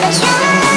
But you